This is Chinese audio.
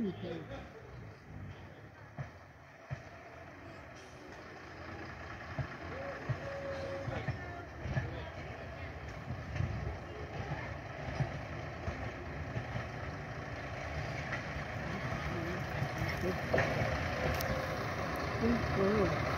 你可以。我我